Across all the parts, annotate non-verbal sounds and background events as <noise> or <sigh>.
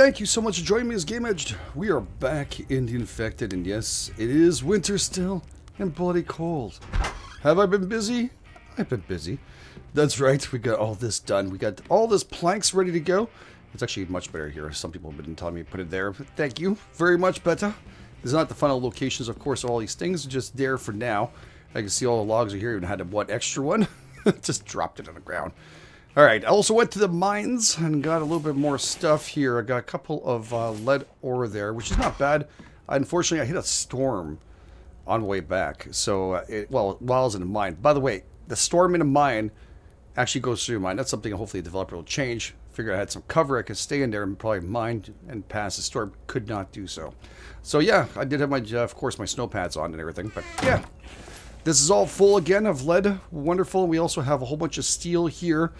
thank you so much for joining me as Game Edged. We are back in the Infected, and yes, it is winter still and bloody cold. Have I been busy? I've been busy. That's right, we got all this done. We got all this planks ready to go. It's actually much better here. Some people have been telling me to put it there. But thank you very much, better. This is not the final locations, of course, all these things are just there for now. I can see all the logs are here even had a one extra one. <laughs> just dropped it on the ground. Alright, I also went to the mines and got a little bit more stuff here. I got a couple of uh, lead ore there, which is not bad. Unfortunately, I hit a storm on the way back. So, uh, it, well, while I was in the mine. By the way, the storm in a mine actually goes through mine. That's something hopefully the developer will change. Figure I had some cover. I could stay in there and probably mine and pass. The storm could not do so. So, yeah, I did have my, uh, of course, my snow pads on and everything. But, yeah. This is all full again of lead. Wonderful. We also have a whole bunch of steel here.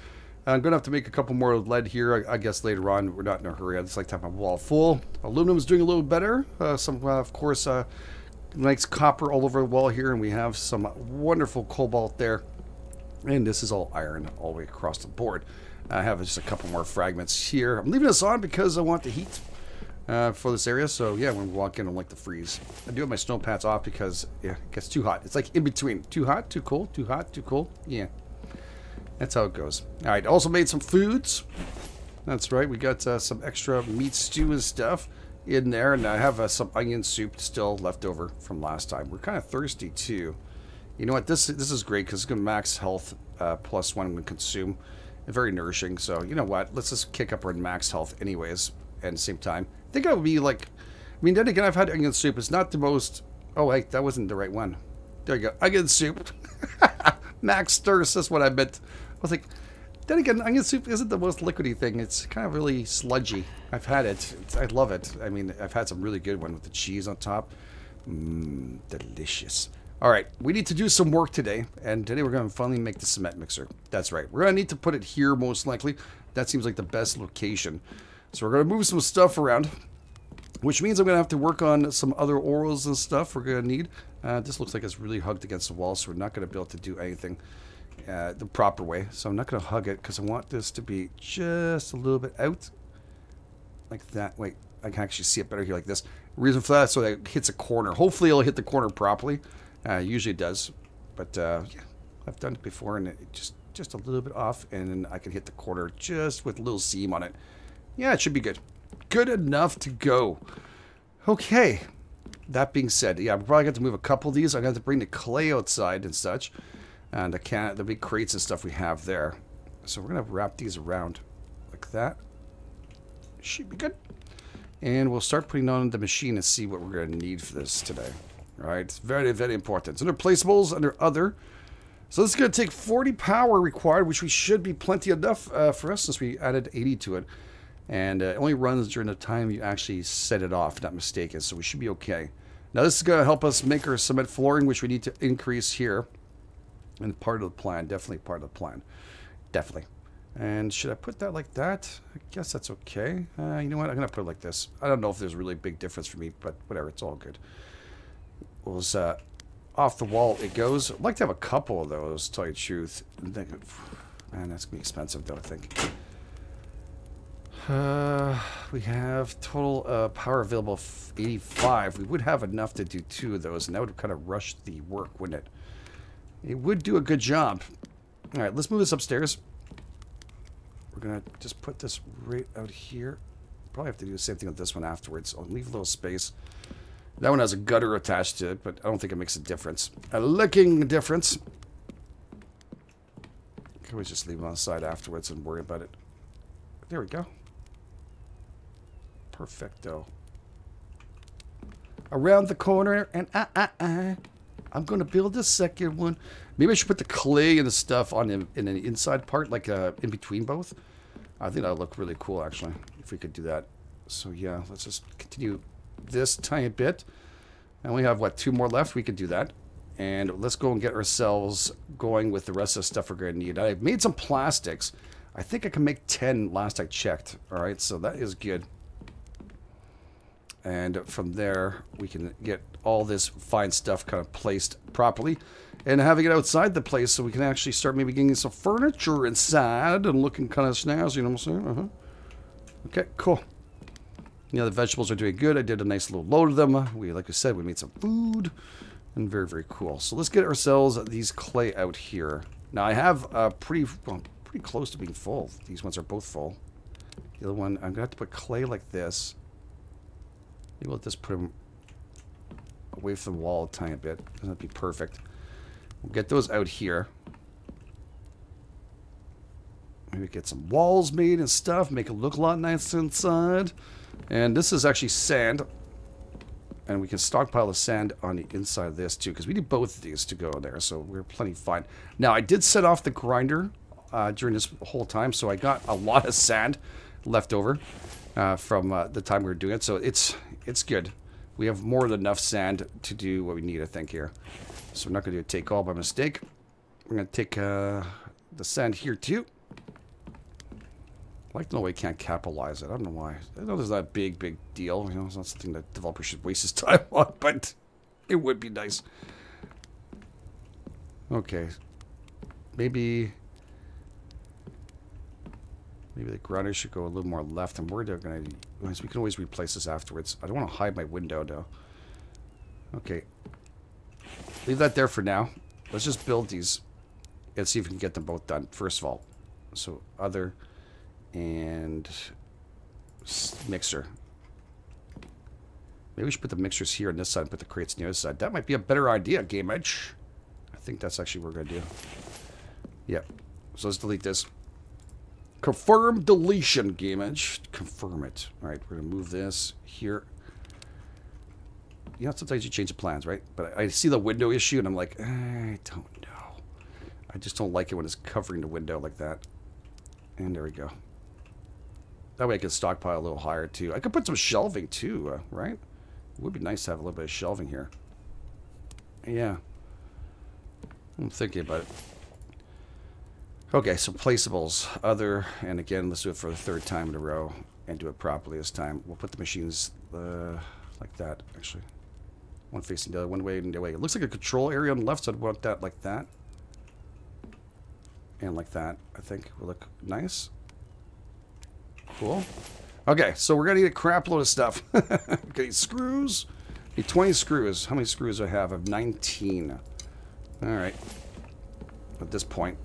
I'm going to have to make a couple more lead here, I, guess, later on. We're not in a hurry. I just like to have my wall full. Aluminum is doing a little better. Uh, some, uh, of course, uh, nice copper all over the wall here, and we have some wonderful cobalt there. And this is all iron all the way across the board. I have just a couple more fragments here. I'm leaving this on because I want the heat uh, for this area. So yeah, when we walk in, I like to freeze. I do have my snow pads off because yeah, it gets too hot. It's like in between. Too hot, too cold, too hot, too cold. Yeah. That's how it goes. All right, also made some foods. That's right, we got uh, some extra meat stew and stuff in there, and I have uh, some onion soup still left over from last time. We're kind of thirsty too. You know what? This this is great because it's going to max health uh, plus one we consume. And very nourishing. So you know what? Let's just kick up our max health anyways. And same time, I think I would be like. I mean, then again, I've had onion soup. It's not the most. Oh wait, that wasn't the right one. There you go. Onion soup. <laughs> max thirst. That's what I meant. I was like, then again, onion soup isn't the most liquidy thing. It's kind of really sludgy. I've had it. It's, I love it. I mean, I've had some really good one with the cheese on top. Mmm, delicious. All right, we need to do some work today, and today we're going to finally make the cement mixer. That's right. We're going to need to put it here most likely. That seems like the best location. So we're going to move some stuff around, which means I'm going to have to work on some other orals and stuff we're going to need. Uh, this looks like it's really hugged against the wall, so we're not going to be able to do anything uh, the proper way. So I'm not going to hug it because I want this to be just a little bit out. Like that. Wait, I can actually see it better here like this. Reason for that so that it hits a corner. Hopefully it'll hit the corner properly. Uh, usually it does. But uh, yeah, I've done it before and it just, just a little bit off. And then I can hit the corner just with a little seam on it. Yeah, it should be good. Good enough to go. Okay. That being said, yeah, I'm probably going to move a couple of these. I'm going to have to bring the clay outside and such and the can the big crates and stuff we have there. So we're gonna wrap these around like that. Should be good. And we'll start putting on the machine and see what we're gonna need for this today. All right, it's very very important. So under placeables, under other. So this is gonna take 40 power required, which we should be plenty enough uh, for us since we added 80 to it. And uh, it only runs during the time you actually set it off, not mistaken. So we should be okay. Now this is gonna help us make our cement flooring, which we need to increase here. And part of the plan, definitely part of the plan. Definitely. And should I put that like that? I guess that's okay. Uh, you know what? I'm going to put it like this. I don't know if there's really a big difference for me, but whatever. It's all good. It was uh, off the wall it goes. I'd like to have a couple of those, tell you the truth. Man, that's going to be expensive, though, I think. Uh, we have total uh, power available 85. We would have enough to do two of those, and that would kind of rush the work, wouldn't it? It would do a good job. All right, let's move this upstairs. We're going to just put this right out here. Probably have to do the same thing with this one afterwards. I'll leave a little space. That one has a gutter attached to it, but I don't think it makes a difference. A licking difference. Can we just leave it on the side afterwards and worry about it? There we go. Perfecto. Around the corner and ah ah ah. I'm going to build a second one. Maybe I should put the clay and the stuff on the, in the inside part, like uh, in between both. I think that would look really cool, actually, if we could do that. So, yeah, let's just continue this tiny bit. And we have, what, two more left? We could do that. And let's go and get ourselves going with the rest of the stuff we're going to need. I've made some plastics. I think I can make 10 last I checked. All right, so that is good. And from there, we can get all this fine stuff kind of placed properly. And having it outside the place so we can actually start maybe getting some furniture inside and looking kind of snazzy, you know what I'm saying? Uh -huh. Okay, cool. You know, the vegetables are doing good. I did a nice little load of them. We, like I said, we made some food. And very, very cool. So let's get ourselves these clay out here. Now, I have uh, pretty, well, pretty close to being full. These ones are both full. The other one, I'm to have to put clay like this. Maybe let this put them away from the wall a tiny bit. Doesn't have to be perfect. We'll get those out here. Maybe get some walls made and stuff. Make it look a lot nicer inside. And this is actually sand. And we can stockpile the sand on the inside of this too. Because we need both of these to go there. So we're plenty fine. Now I did set off the grinder uh, during this whole time. So I got a lot of sand left over uh, from uh, the time we were doing it. So it's, it's good. We have more than enough sand to do what we need, I think, here. So we're not going to do a take all by mistake. We're going to take uh, the sand here too. I like to know he can't capitalize it. I don't know why. I know there's not a big, big deal. You know, it's not something that developer should waste his <laughs> time on, but it would be nice. Okay. Maybe... Maybe the grinder should go a little more left. Worried they're going to... We can always replace this afterwards. I don't want to hide my window, though. Okay. Leave that there for now. Let's just build these and see if we can get them both done, first of all. So, other and mixer. Maybe we should put the mixers here on this side and put the crates on the other side. That might be a better idea, Game Edge. I think that's actually what we're going to do. Yep. So let's delete this. Confirm deletion, Game Edge. Confirm it. All right, we're going to move this here. You know, sometimes you change the plans, right? But I see the window issue, and I'm like, I don't know. I just don't like it when it's covering the window like that. And there we go. That way I can stockpile a little higher too. I could put some shelving too, uh, right? It would be nice to have a little bit of shelving here. Yeah. I'm thinking about it. Okay, so placeables. Other, and again, let's do it for the third time in a row and do it properly this time. We'll put the machines uh, like that, actually. One facing the other, one way and the other way. It looks like a control area on the left, so I'd want that like that. And like that, I think will look nice. Cool. Okay, so we're gonna need a crap load of stuff. <laughs> okay, screws. Need 20 screws. How many screws do I have? I have 19. Alright. At this point.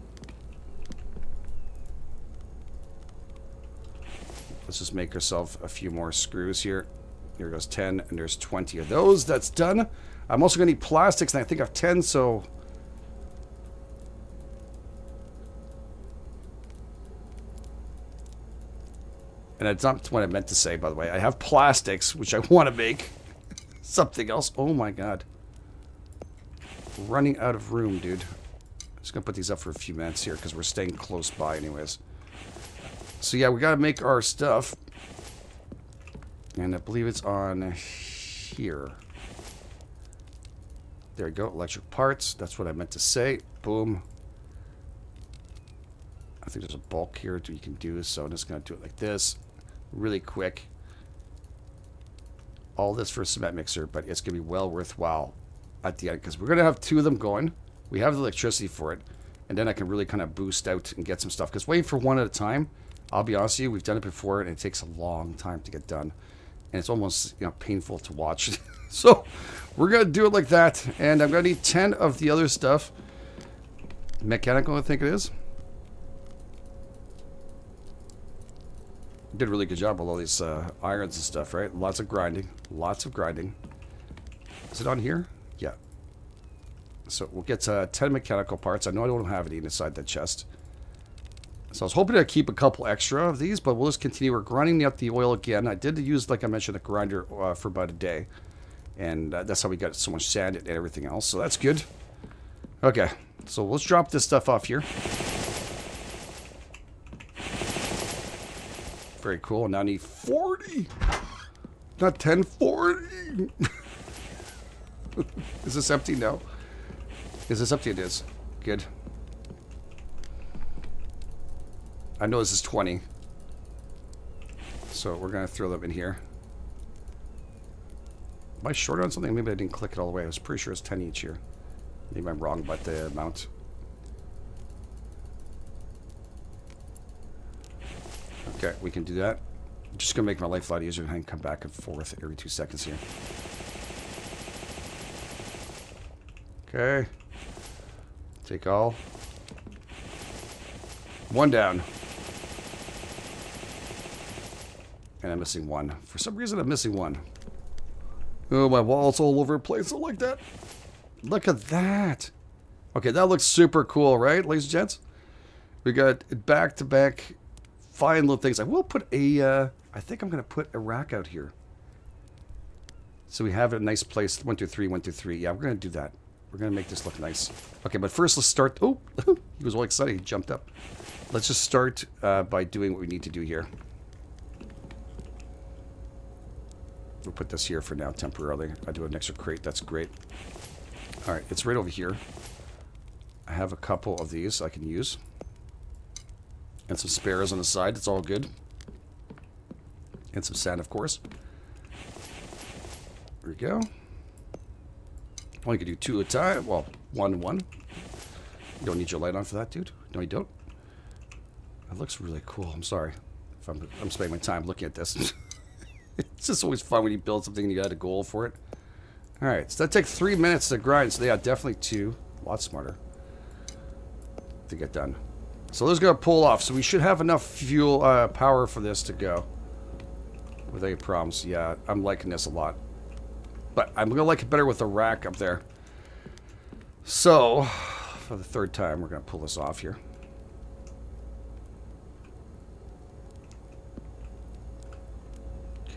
Let's just make ourselves a few more screws here. Here goes 10, and there's 20 of those. That's done. I'm also going to need plastics, and I think I have 10, so And it's not what I meant to say, by the way. I have plastics, which I want to make. <laughs> Something else. Oh my god. Running out of room, dude. I'm just going to put these up for a few minutes here, because we're staying close by anyways. So yeah, we got to make our stuff. And I believe it's on here. There we go, electric parts. That's what I meant to say. Boom. I think there's a bulk here that you can do, so I'm just to do it like this really quick. All this for a cement mixer, but it's to be well worthwhile at the end because we're to have two of them going. We have the electricity for it, and then I can really kind of boost out and get some stuff. Because waiting for one at a time, I'll be honest with you, we've done it before, and it takes a long time to get done. And it's almost you know painful to watch. <laughs> so we're going to do it like that, and I'm going to need 10 of the other stuff. Mechanical, I think it is. did a really good job with all these uh, irons and stuff, right? Lots of grinding. Lots of grinding. Is it on here? Yeah. So we'll get uh, 10 mechanical parts. I know I don't have any inside that chest. So I was hoping to keep a couple extra of these, but we'll just continue. We're grinding up the oil again. I did use, like I mentioned, a grinder uh, for about a day. And uh, that's how we got so much sand and everything else. So that's good. Okay. So let's drop this stuff off here. Very cool. Now I need 40. Not 10, 40. <laughs> is this empty? No. Is this empty? It is. Good. I know this is 20. So we're going to throw them in here. Am I short on something? Maybe I didn't click it all the way. I was pretty sure it's 10 each here. Maybe I'm wrong about the amount. Okay, we can do that. Just gonna make my life a lot easier and come back and forth every two seconds here. Okay. Take all. One down. And I'm missing one. For some reason, I'm missing one. Oh, my wall's all over the place. I like that. Look at that. Okay, that looks super cool, right, ladies and gents? We got back-to-back -back fine little things. I will put a, uh, I think I'm going to put a rack out here. So we have a nice place. One, two, three, one, two, three. Yeah, we're going to do that. We're going to make this look nice. Okay, but first let's start. Oh, <laughs> he was all excited. He jumped up. Let's just start uh, by doing what we need to do here. We'll put this here for now temporarily. I do have an extra crate. That's great. All right, it's right over here. I have a couple of these I can use. And some spares on the side. It's all good. And some sand, of course. There we go. Only can do two at a time. Well, one one. You don't need your light on for that, dude. No, you don't. That looks really cool. I'm sorry if I'm, I'm spending my time looking at this. <laughs> it's just always fun when you build something and you got a goal for it. All right, so that takes three minutes to grind. So yeah, definitely two. A lot smarter to get done. So let's go pull off. So we should have enough fuel uh, power for this to go. With any problems. Yeah, I'm liking this a lot. But I'm going to like it better with the rack up there. So, for the third time, we're going to pull this off here.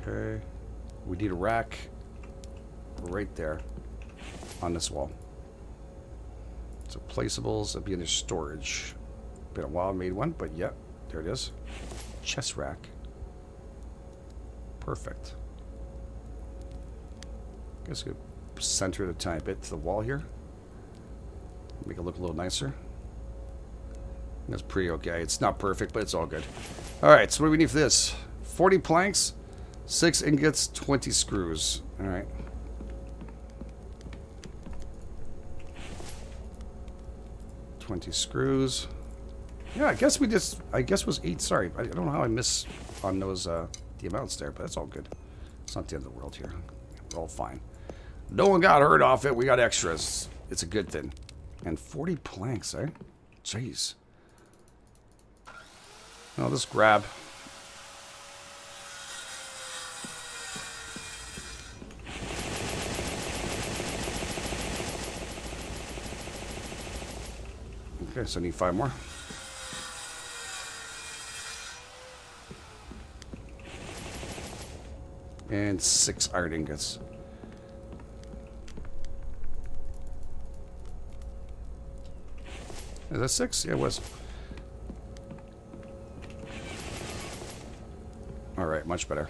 Okay. We need a rack right there on this wall. So placeables, that'd be in the storage. Been a while I made one, but yeah, there it is. Chest rack. Perfect. Guess we could center it a tiny bit to the wall here. Make it look a little nicer. That's pretty okay. It's not perfect, but it's all good. Alright, so what do we need for this? 40 planks, 6 ingots, 20 screws. Alright. Twenty screws. Yeah, I guess we just. I guess was eight. Sorry, I don't know how I miss on those uh, the amounts there, but that's all good. It's not the end of the world here. We're all fine. No one got hurt off it. We got extras. It's a good thing. And 40 planks, eh? Jeez. I'll just grab. Okay, so I need five more. And six iron ingots. Is that six? Yeah, it was. Alright, much better.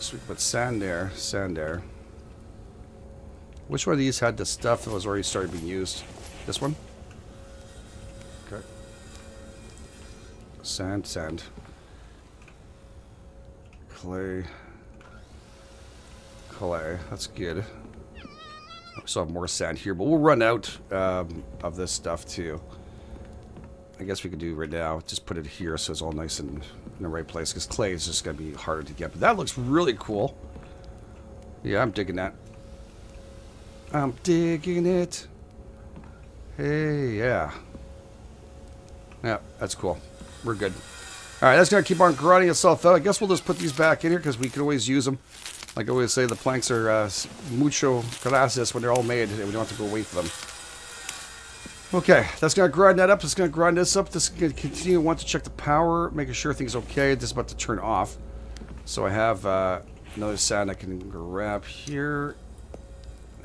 So we put sand there, sand there. Which one of these had the stuff that was already started being used? This one? Okay. Sand, sand. Clay. Clay. That's good. We still have more sand here, but we'll run out um, of this stuff too. I guess we could do right now, just put it here so it's all nice and in the right place, because clay is just going to be harder to get. But that looks really cool. Yeah, I'm digging that. I'm digging it. Hey, yeah. Yeah, that's cool. We're good. All right, that's going to keep on grinding itself out. I guess we'll just put these back in here because we can always use them. Like I always say, the planks are uh, mucho gracias when they're all made, and we don't have to go wait for them. Okay, that's going to grind that up. It's going to grind this up. This is going to continue. Want to check the power, making sure things okay. This is about to turn off. So I have uh, another sand I can grab here.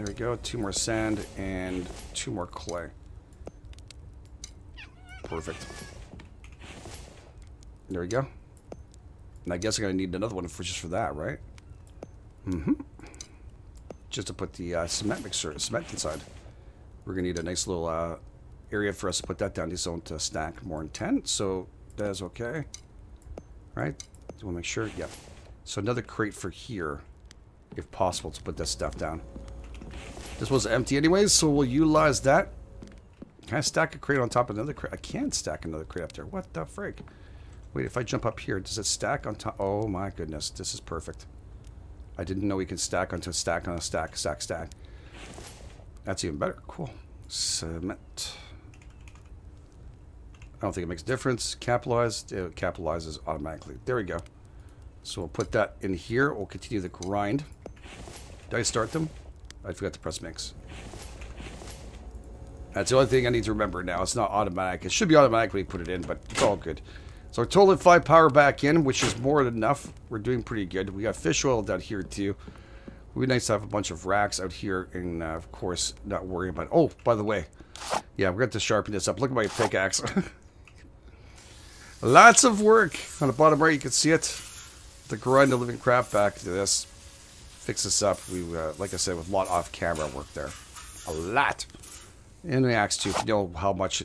There we go. Two more sand and two more clay. Perfect. There we go. And I guess I'm going to need another one for just for that, right? Mm-hmm. Just to put the uh, cement mixer, cement inside. We're going to need a nice little uh, area for us to put that down. These don't uh, stack more 10, so that is okay. Right? Do we make sure? Yep. So another crate for here, if possible, to put that stuff down. This was empty anyways, so we'll utilize that. Can I stack a crate on top of another crate? I can't stack another crate up there. What the frig? Wait, if I jump up here, does it stack on top? Oh my goodness, this is perfect. I didn't know we could stack onto a stack on a stack, stack, stack. That's even better. Cool. Cement. I don't think it makes a difference. Capitalized. It capitalizes automatically. There we go. So we'll put that in here. We'll continue the grind. Did I start them? I forgot to press mix. That's the only thing I need to remember now. It's not automatic. It should be automatic when you put it in, but it's all good. So our total at 5 power back in, which is more than enough. We're doing pretty good. We got fish oil down here too. It would be nice to have a bunch of racks out here and, uh, of course, not worry about... Oh, by the way. Yeah, we're going to sharpen this up. Look at my pickaxe. <laughs> Lots of work. On the bottom right, you can see it. The grind the living crap back to this. Fix this up. We, uh, like I said, with a lot off camera work there. A lot. And the axe too, you know how much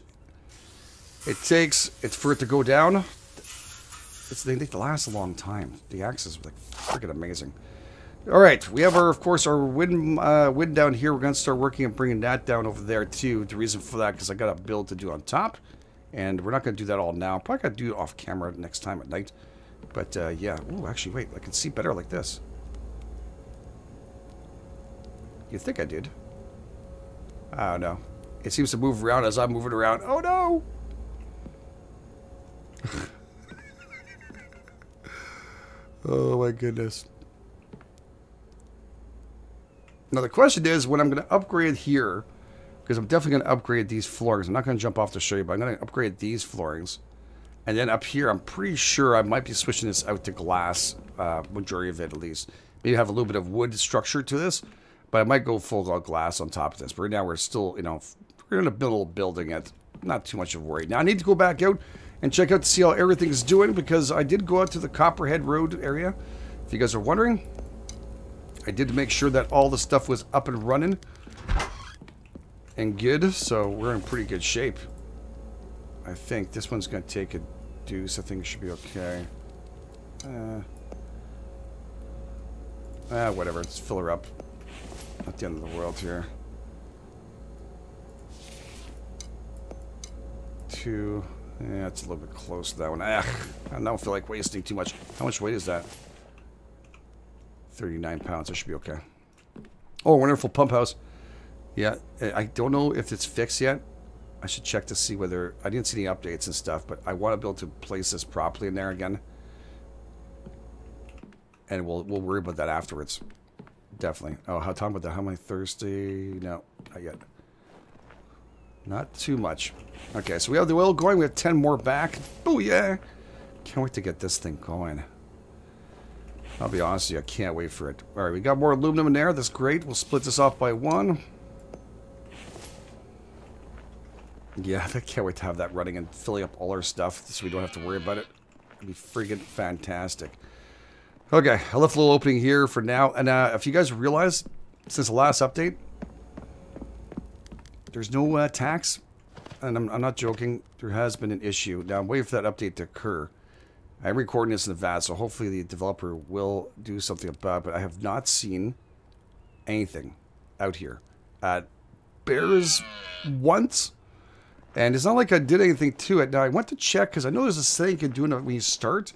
it takes it's for it to go down. It's, they, they last a long time. The axe is like freaking amazing. All right, we have our, of course, our wind, uh, wind down here. We're going to start working and bringing that down over there too. The reason for that, because I got a build to do on top. And we're not going to do that all now. Probably got to do it off camera next time at night. But, uh, yeah. Oh, actually, wait. I can see better like this. You think I did? I don't know. It seems to move around as I'm moving around. Oh, no! <laughs> oh, my goodness. Now, the question is, when I'm going to upgrade here because I'm definitely going to upgrade these floorings. I'm not going to jump off to show you, but I'm going to upgrade these floorings. And then up here, I'm pretty sure I might be switching this out to glass, uh, majority of it at least. Maybe have a little bit of wood structure to this, but I might go full glass on top of this. But right now, we're still, you know, we're in the middle building it. Not too much of a worry. Now, I need to go back out and check out to see how everything's doing because I did go out to the Copperhead Road area. If you guys are wondering, I did make sure that all the stuff was up and running and good, so we're in pretty good shape. I think this one's going to take a deuce. I think it should be okay. Uh, ah, whatever. Let's fill her up. Not the end of the world here. Two. Yeah, it's a little bit close to that one. Ah, I don't feel like wasting too much. How much weight is that? 39 pounds. That should be okay. Oh, wonderful pump house. Yeah, I don't know if it's fixed yet. I should check to see whether... I didn't see any updates and stuff, but I want to be able to place this properly in there again. And we'll we'll worry about that afterwards. Definitely. Oh, how talking about that? How many thirsty? No, not yet. Not too much. Okay, so we have the oil going. We have 10 more back. Oh, yeah. Can't wait to get this thing going. I'll be honest with you, I can't wait for it. All right, we got more aluminum in there. That's great. We'll split this off by one. Yeah, <laughs> I can't wait to have that running and filling up all our stuff so we don't have to worry about it. It'd be freaking fantastic. Okay, I left a little opening here for now. And uh, if you guys realize, since the last update, there's no uh, tax. And I'm, I'm, not joking. There has been an issue. Now, I'm waiting for that update to occur. I'm recording this in the VAT, so hopefully the developer will do something about it. But I have not seen anything out here. Uh, bears once and it's not like I did anything to it. Now, I went to check because I know there's a thing you can do when you start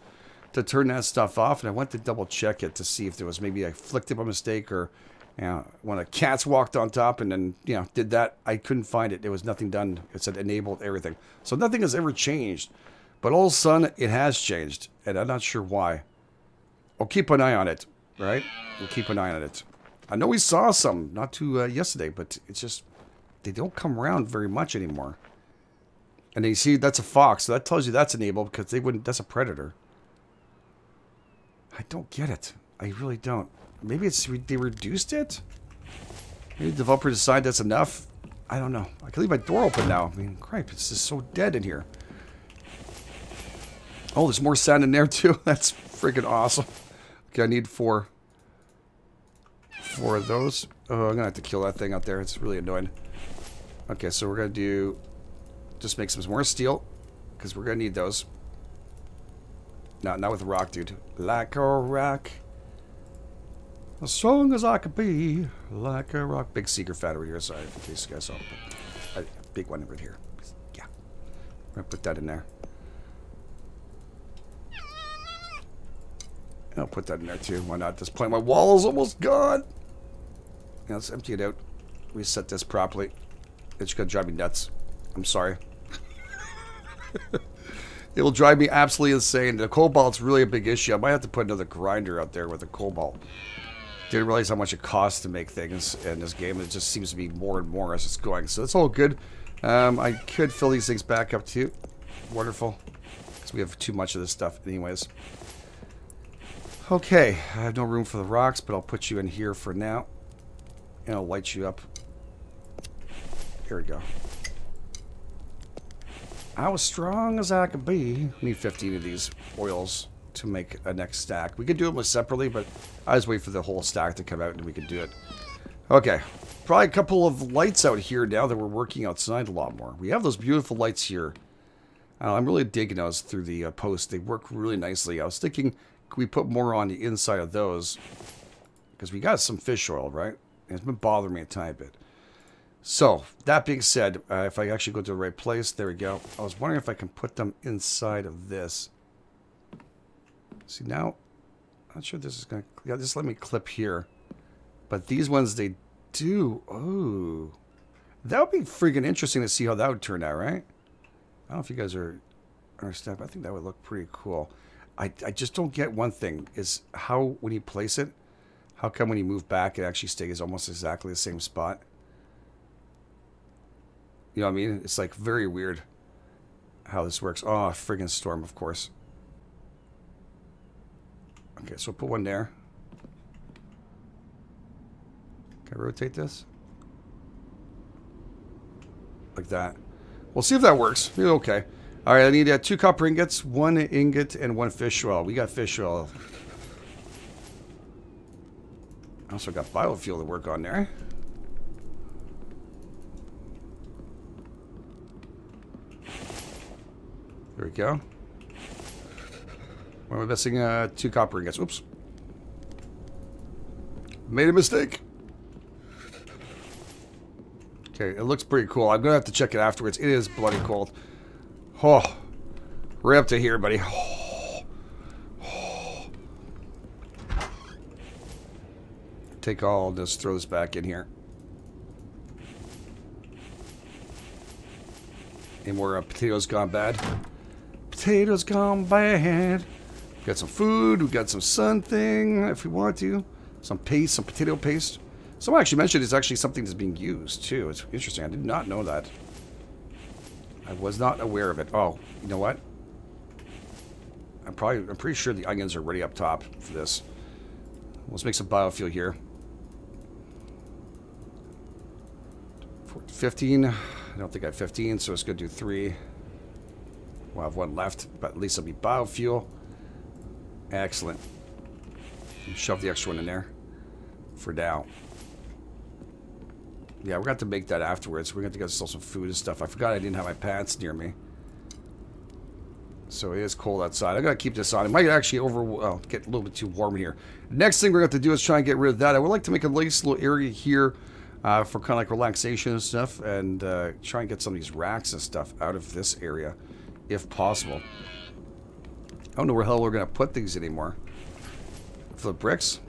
to turn that stuff off. And I went to double check it to see if there was maybe I flicked it by mistake or you know, when a cat's walked on top and then, you know, did that. I couldn't find it. There was nothing done. It said enabled everything. So nothing has ever changed. But all of a sudden, it has changed. And I'm not sure why. I'll keep an eye on it, right? We'll keep an eye on it. I know we saw some, not too uh, yesterday, but it's just, they don't come around very much anymore. And you see, that's a fox. So that tells you that's enabled because they wouldn't. That's a predator. I don't get it. I really don't. Maybe it's they reduced it. Maybe the developer decided that's enough. I don't know. I can leave my door open now. I mean, crap, it's just so dead in here. Oh, there's more sand in there <laughs> too. That's freaking awesome. Okay, I need four. Four of those. Oh, I'm gonna have to kill that thing out there. It's really annoying. Okay, so we're gonna do just make some more steel, because we're to need those. Not, not with rock, dude. Like a rock. As strong as I could be. Like a rock. Big secret fan over here, sorry, in case you guys saw. I big one right here. Yeah. I'm to put that in there. I'll put that in there too. Why not? At This point, my wall is almost gone. Yeah, let's empty it out. Reset this properly. It's gonna drive me nuts. I'm sorry. <laughs> It'll drive me absolutely insane. The cobalt's really a big issue. I might have to put another grinder out there with a cobalt. Didn't realize how much it costs to make things in this game. It just seems to be more and more as it's going. So it's all good. Um, I could fill these things back up too. Wonderful. Because we have too much of this stuff anyways. Okay, I have no room for the rocks, but I'll put you in here for now. And I'll light you up. Here we go. How strong as I could be. I need 15 of these oils to make a next stack. We could do them separately, but I just wait for the whole stack to come out and we could do it. Okay, probably a couple of lights out here now that we're working outside a lot more. We have those beautiful lights here. Uh, I'm really digging those through the uh, post. They work really nicely. I was thinking we put more on the inside of those? Because we got some fish oil, right? It's been bothering me a tiny bit. So, that being said, uh, if I actually go to the right place, there we go. I was wondering if I can put them inside of this. See, now, I'm not sure this is going to... Yeah, just let me clip here. But these ones, they do... Oh. That would be freaking interesting to see how that would turn out, right? I don't know if you guys are understand. but I think that would look pretty cool. I, I just don't get one thing is how when you place it, how come when you move back it actually stays almost exactly the same spot? You know what I mean? It's like very weird how this works. Oh, friggin' storm, of course. Okay, so put one there. Can I rotate this? Like that. We'll see if that works. Okay. All right, I need uh, two copper ingots, one ingot, and one fish oil. We got fish oil. I also got biofuel to work on there. There we go. Why am I missing uh, two copper ingots? Oops. Made a mistake. Okay, it looks pretty cool. I'm going to have to check it afterwards. It is bloody cold. Oh, we're up to here, buddy. Oh, oh. Take all this, throw this back in here. Any more uh, potatoes gone bad? Potatoes gone bad. We got some food. We got some sun thing if we want to. Some paste, some potato paste. Someone actually mentioned it's actually something that's being used too. It's interesting. I did not know that. I was not aware of it. Oh, you know what? I'm probably, I'm pretty sure the onions are ready up top for this. Let's make some biofuel here. 15. I don't think I have 15, so it's going to do three. We'll have one left, but at least it'll be biofuel. Excellent. Shove the extra one in there for now. Yeah, we're going to make that afterwards. We're going to get some food and stuff. I forgot I didn't have my pants near me. So it is cold outside. I got to keep this on. It might actually over well, get a little bit too warm here. Next thing we're going to have to do is try and get rid of that. I would like to make a nice little area here uh, for kind of like relaxation and stuff. And uh, try and get some of these racks and stuff out of this area, if possible. I don't know where hell we're going to put these anymore. The bricks?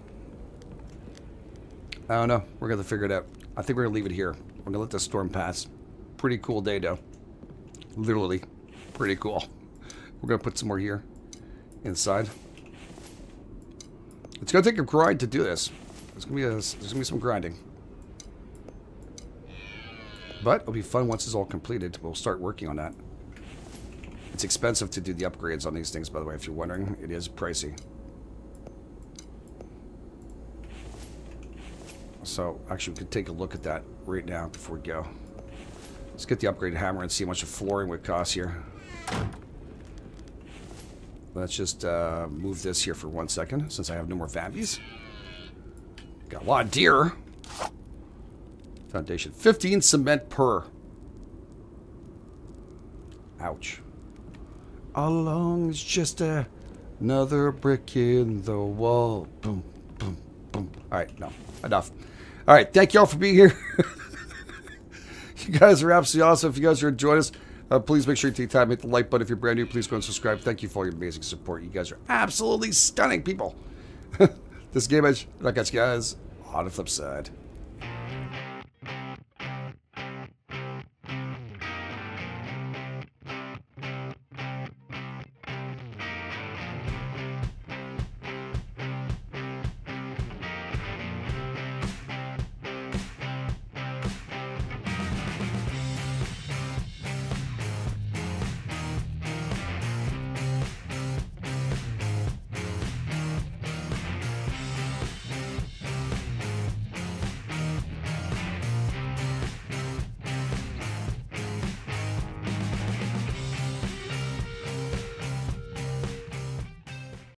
I don't know. We're going to figure it out. I think we're going to leave it here. We're going to let the storm pass. Pretty cool day, though. Literally. Pretty cool. We're going to put some more here. Inside. It's going to take a grind to do this. There's going to be, a, there's to be some grinding. But it'll be fun once it's all completed. We'll start working on that. It's expensive to do the upgrades on these things, by the way, if you're wondering. It is pricey. So, actually, we could take a look at that right now before we go. Let's get the upgraded hammer and see how much flooring would cost here. Let's just uh, move this here for one second, since I have no more Vambies. Got a lot of deer. Foundation. 15 cement per. Ouch. Along is just a, another brick in the wall. Boom, boom, boom. All right, no, enough. All right, thank y'all for being here. <laughs> You guys are absolutely awesome. If you guys are enjoying us, uh, please make sure you take time, hit the like button. If you're brand new, please go and subscribe. Thank you for all your amazing support. You guys are absolutely stunning people. <laughs> this game I'll catch you guys on the flip side.